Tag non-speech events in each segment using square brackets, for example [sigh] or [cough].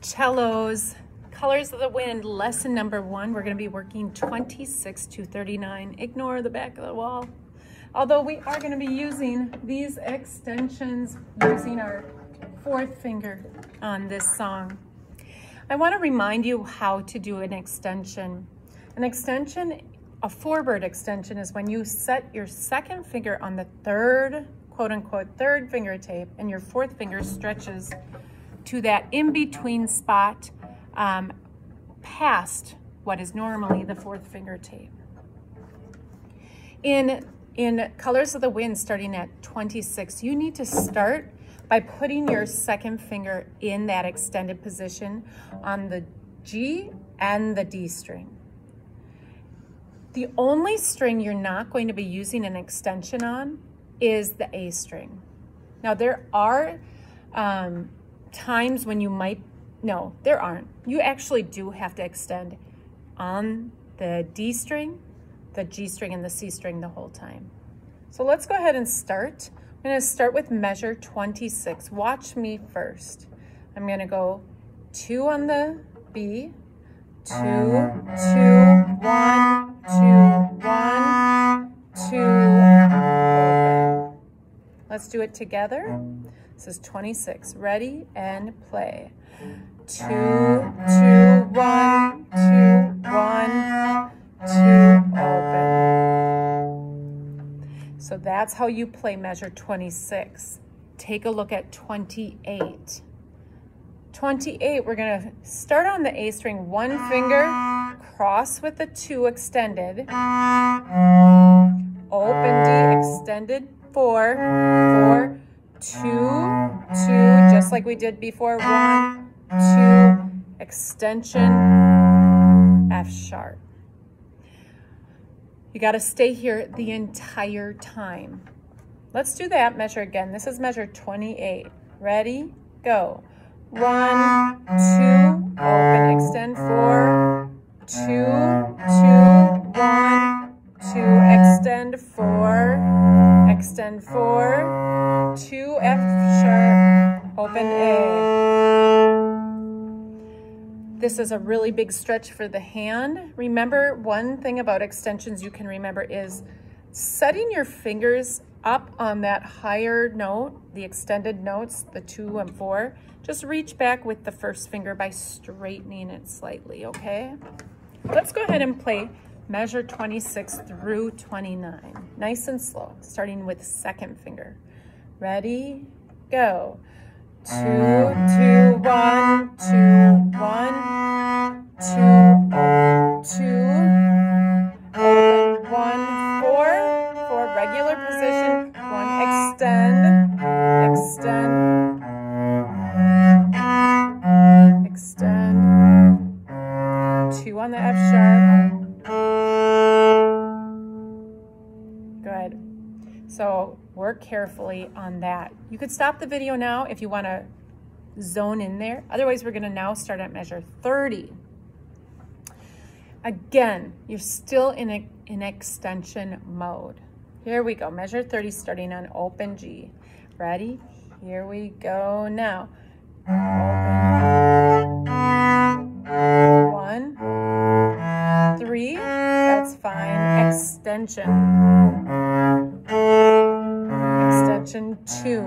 cellos, colors of the wind, lesson number one. We're gonna be working 26 to 39. Ignore the back of the wall. Although we are gonna be using these extensions using our fourth finger on this song. I wanna remind you how to do an extension. An extension, a forward extension is when you set your second finger on the third, quote unquote, third finger tape and your fourth finger stretches to that in-between spot um, past what is normally the fourth finger tape. In, in Colors of the Wind, starting at 26, you need to start by putting your second finger in that extended position on the G and the D string. The only string you're not going to be using an extension on is the A string. Now there are um, times when you might, no, there aren't. You actually do have to extend on the D string, the G string, and the C string the whole time. So let's go ahead and start. I'm gonna start with measure 26. Watch me first. I'm gonna go two on the B, two, two, one, two, one, two, Let's do it together. This is 26. Ready and play. Two, two, one, two, one, two, open. So that's how you play measure 26. Take a look at 28. 28, we're gonna start on the A string, one finger, cross with the two extended, open D, extended, four, four, two, two, just like we did before. One, two, extension, F sharp. You got to stay here the entire time. Let's do that measure again. This is measure 28. Ready? Go. One, two, open, extend, This is a really big stretch for the hand. Remember, one thing about extensions you can remember is setting your fingers up on that higher note, the extended notes, the two and four, just reach back with the first finger by straightening it slightly, okay? Let's go ahead and play measure 26 through 29. Nice and slow, starting with second finger. Ready, go. Two, two, one, two, one, two, two, carefully on that. You could stop the video now if you want to zone in there. Otherwise, we're going to now start at measure 30. Again, you're still in, a, in extension mode. Here we go, measure 30 starting on open G. Ready? Here we go now. One, three, that's fine. Extension two.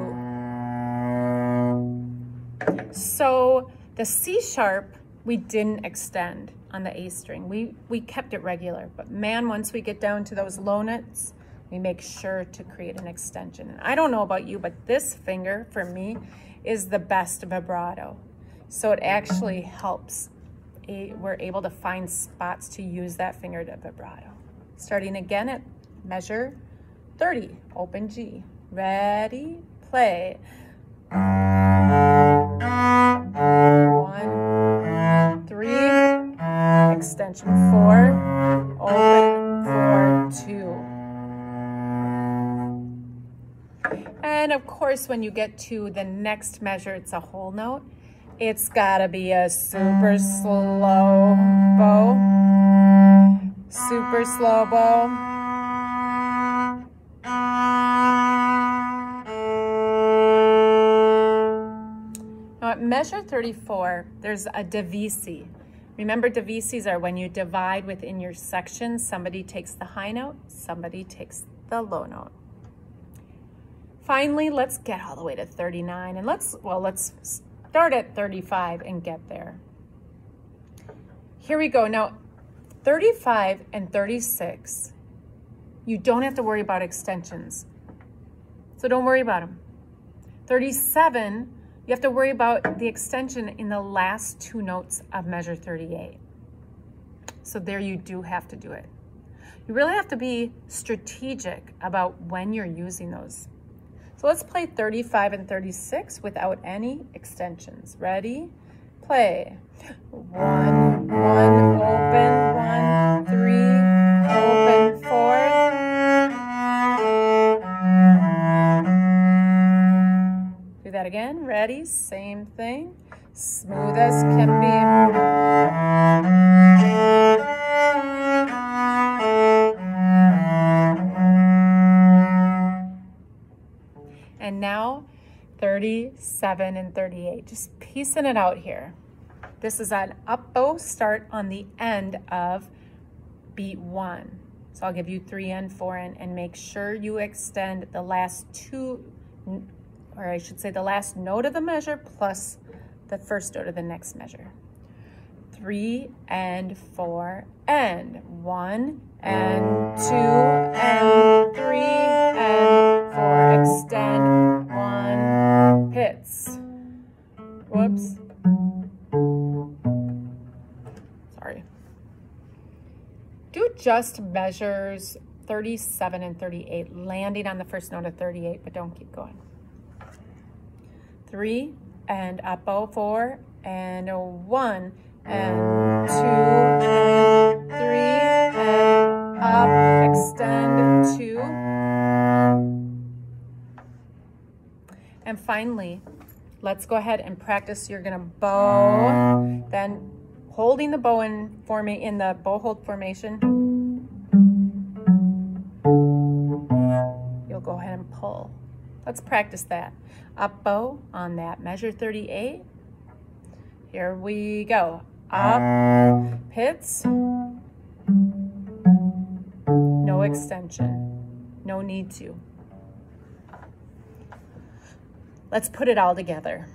So the C sharp, we didn't extend on the A string. We, we kept it regular, but man, once we get down to those low notes, we make sure to create an extension. And I don't know about you, but this finger for me is the best vibrato. So it actually helps. We're able to find spots to use that finger to vibrato. Starting again at measure 30, open G. Ready, play. One, three, extension four, open, four, two. And of course, when you get to the next measure, it's a whole note. It's gotta be a super slow bow. Super slow bow. Measure 34, there's a divisi. Remember divisis are when you divide within your section, somebody takes the high note, somebody takes the low note. Finally, let's get all the way to 39 and let's, well, let's start at 35 and get there. Here we go. Now, 35 and 36, you don't have to worry about extensions. So don't worry about them. 37, you have to worry about the extension in the last two notes of measure 38. So there you do have to do it. You really have to be strategic about when you're using those. So let's play 35 and 36 without any extensions. Ready? Play. One, one, open, one, three, open, that again. Ready? Same thing. Smooth as can be. And now 37 and 38, just piecing it out here. This is an up bow start on the end of beat one. So I'll give you three and four and, and make sure you extend the last two, or I should say the last note of the measure plus the first note of the next measure. Three and four and one and two and three and four. Extend one hits. Whoops. Sorry. Do just measures 37 and 38, landing on the first note of 38, but don't keep going. Three and up bow four and one and two and three and up, extend two. And finally, let's go ahead and practice. You're gonna bow, then holding the bow in, me in the bow hold formation. You'll go ahead and pull. Let's practice that. Up bow on that measure 38. Here we go up, hits, no extension, no need to. Let's put it all together.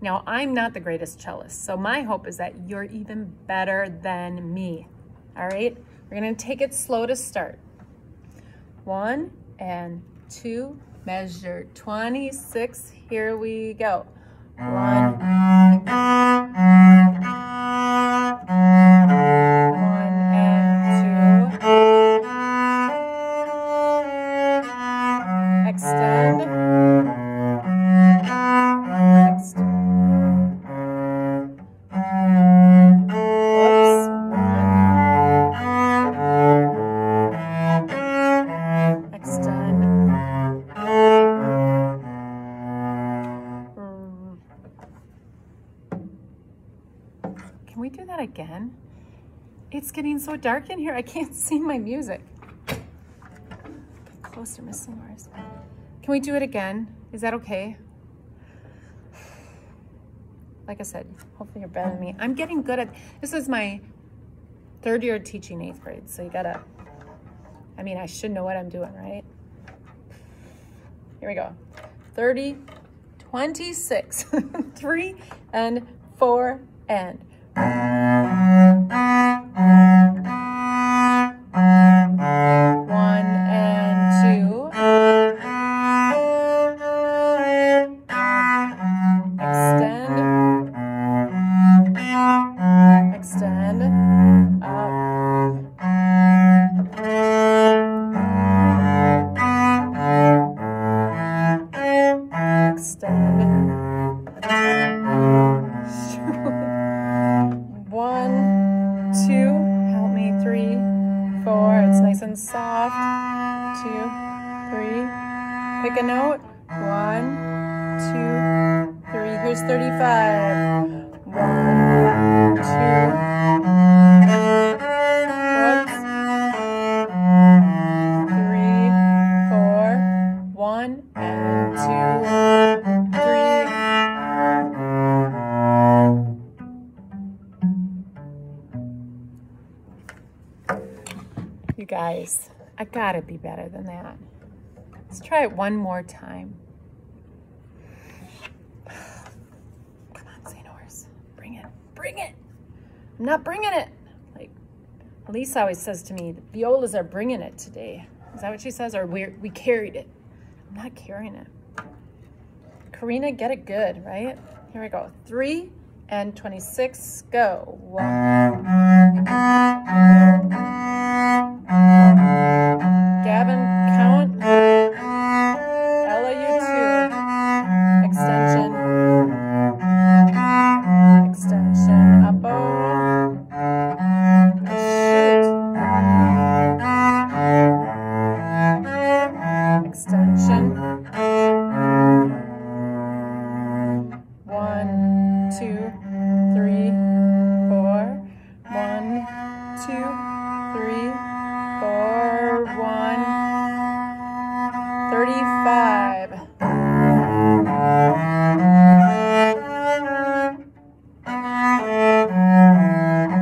Now, I'm not the greatest cellist, so my hope is that you're even better than me, all right? We're gonna take it slow to start. One and two, measure 26, here we go. One, uh, again. It's getting so dark in here, I can't [laughs] see my music. Closer, Miss Singers. Can we do it again? Is that okay? Like I said, hopefully you're better than me. I'm getting good at, this is my third year teaching eighth grade, so you gotta, I mean, I should know what I'm doing, right? Here we go. 30, 26, [laughs] three and four and [laughs] one two, help me, three, four. It's nice and soft. two, three. I gotta be better than that. Let's try it one more time. [sighs] Come on, St. Ores. Bring it. Bring it. I'm not bringing it. Like, Lisa always says to me, the violas are bringing it today. Is that what she says? Or we we carried it. I'm not carrying it. Karina, get it good, right? Here we go. Three and 26, go. One. Two, three, four, one. Thirty-five.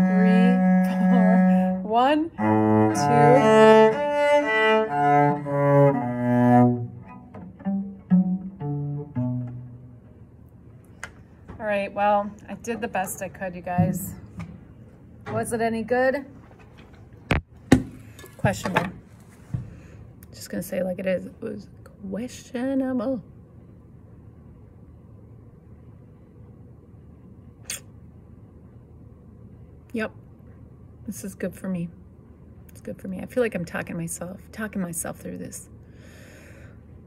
Three, four, one, two. All right, well, I did the best I could, you guys. Was it any good? Questionable. Just gonna say like it is. It was questionable. Yep. This is good for me. It's good for me. I feel like I'm talking myself, talking myself through this.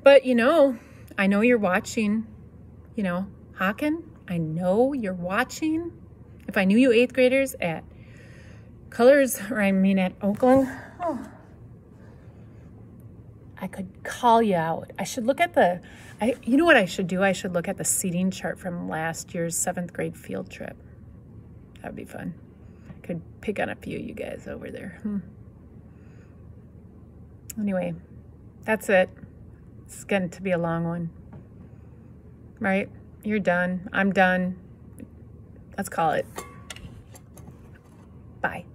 But you know, I know you're watching, you know, Hawken, I know you're watching. If I knew you eighth graders at Colors, or I mean at Oakland, oh, I could call you out. I should look at the, I, you know what I should do? I should look at the seating chart from last year's seventh grade field trip. That would be fun. I could pick on a few of you guys over there. Hmm. Anyway, that's it. It's getting to be a long one. Right? You're done. I'm done. Let's call it. Bye.